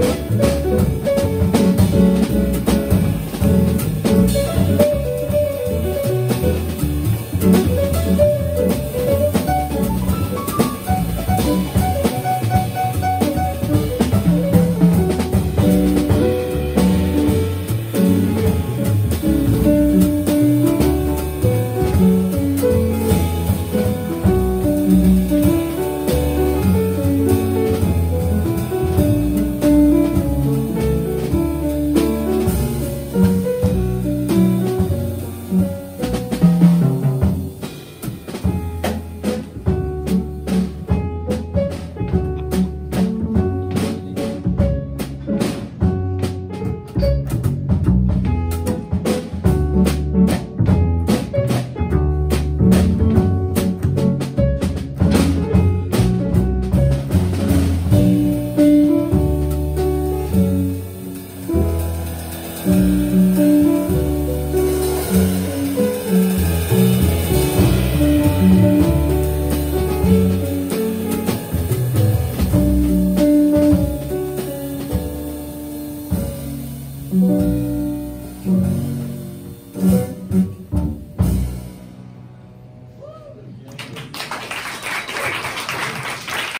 Thank 嗯。